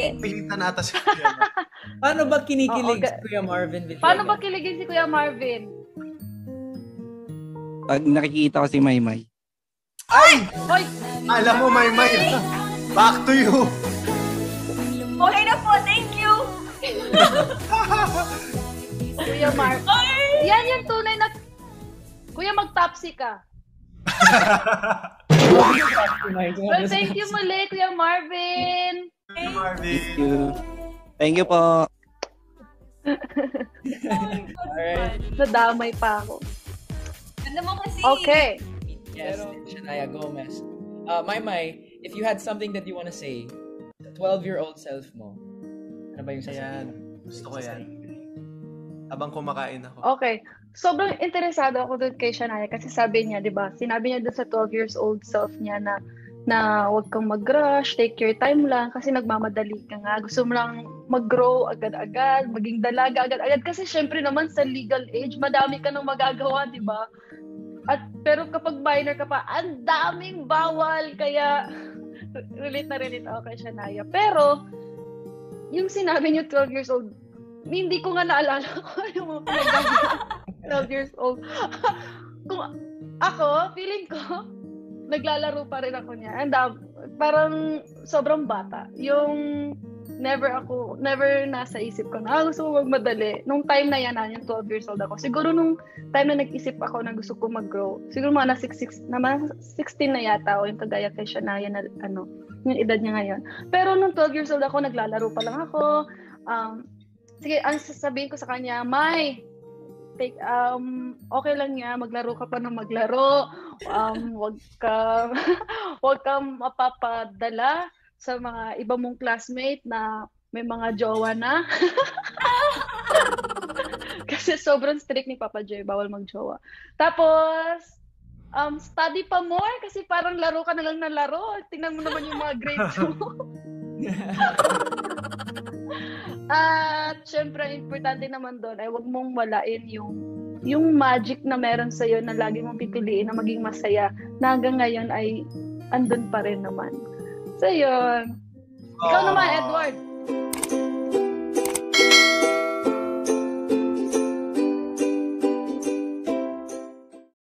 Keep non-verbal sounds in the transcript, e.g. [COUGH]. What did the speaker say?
ata si Kuya Marvin. [LAUGHS] Paano ba kinikilig Oo, si Kuya Marvin Villena? Paano ba kiligin si Kuya Marvin? Pag nakikita ko si Maymay. Ay! Hoy, Alam mo, may may. Back to you. Okay na po, thank you. [LAUGHS] Kuya Mar. Yan yung tunay na... Kuya, mag-topsy ka. [LAUGHS] Well, thank you muli, Kuya Marvin. Marvin. Thank you. Thank you po. Alright. Nadamay pa ako. Ganda mo kasi. Okay. Yes, Shania Gomez. Uh, Maymay, if you had something that you want to say sa 12-year-old self mo, ano ba yung Ayan. sasabihin? Gusto ko yan. Habang kumakain ako. Okay. Sobrang interesado ako doon kay Shania kasi sabi niya, 'di ba? Sinabi niya doon sa 12 years old self niya na na huwag kang mag-rush, take your time lang kasi nagmamadali ka nga. Gusto mo lang mag-grow agad-agad, maging dalaga agad-agad kasi syempre naman sa legal age, madami ka nang magagawa, 'di ba? At pero kapag minor ka pa, ang daming bawal kaya [LAUGHS] relate na relate ako kay Shania. Pero yung sinabi niyo 12 years old, hindi ko nga naalala [LAUGHS] ko yung mga pinagagawa. [LAUGHS] 12 years old. Kung ako, feeling ko, naglalaro pa rin ako niya. And uh, parang sobrang bata. Yung never ako, never nasa isip ko na, ah, gusto ko magmadali. Nung time na yan, ah, yung 12 years old ako. Siguro nung time na nag-isip ako na gusto ko mag-grow, siguro mga na 6, na mga 16 na yata, o yung kagaya kay Shania na, ano, yung edad niya ngayon. Pero nung 12 years old ako, naglalaro pa lang ako. Um, sige, ang sasabihin ko sa kanya, May, take, um, okay lang niya, maglaro ka pa ng maglaro. Um, [LAUGHS] wag ka, [LAUGHS] wag kang mapapadala sa mga iba mong classmate na may mga jowa na. [LAUGHS] Kasi sobrang strict ni Papa Joy, bawal mag-jowa. Tapos, um, study pa more kasi parang laro ka na lang na laro. Tingnan mo naman yung mga grades mo. At syempre, importante naman doon ay wag mong walain yung yung magic na meron sa iyo na lagi mong pipiliin na maging masaya na hanggang ngayon ay andun pa rin naman. So yun. Ikaw naman, Edward.